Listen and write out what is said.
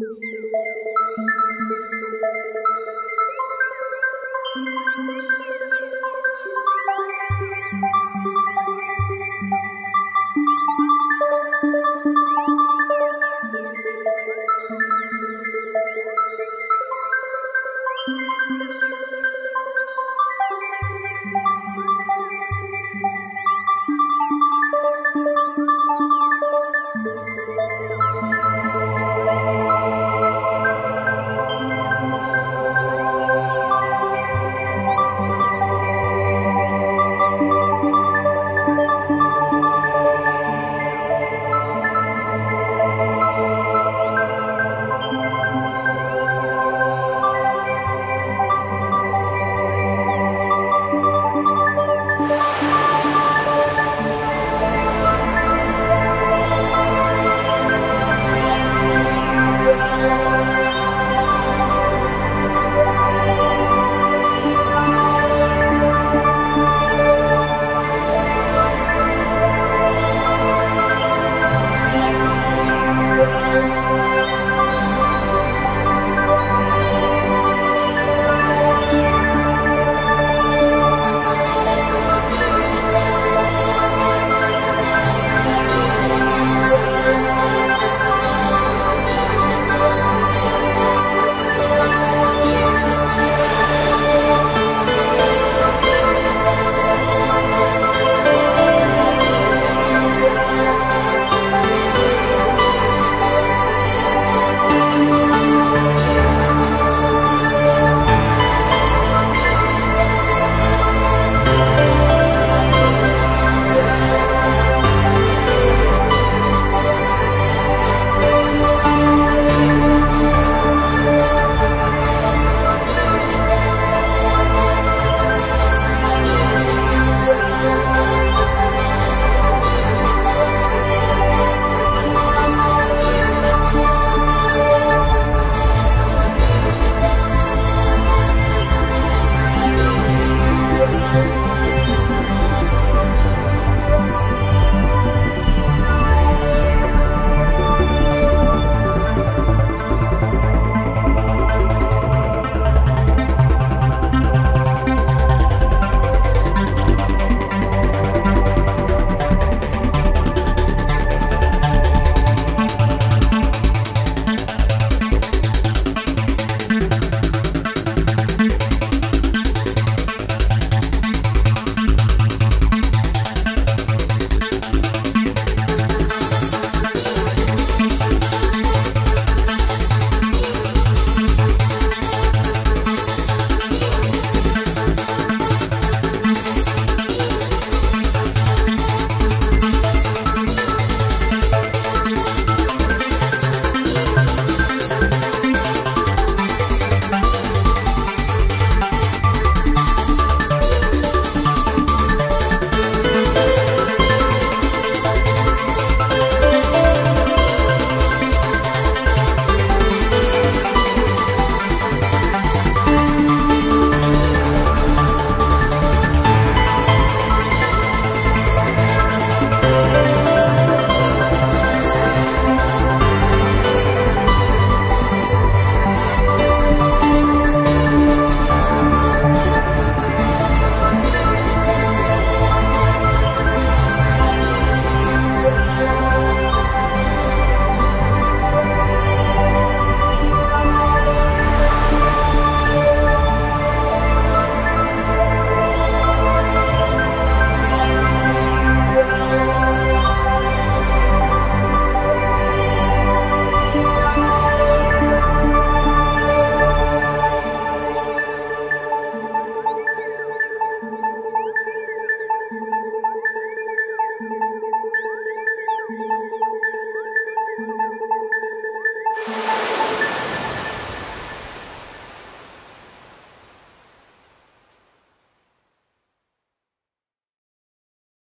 Música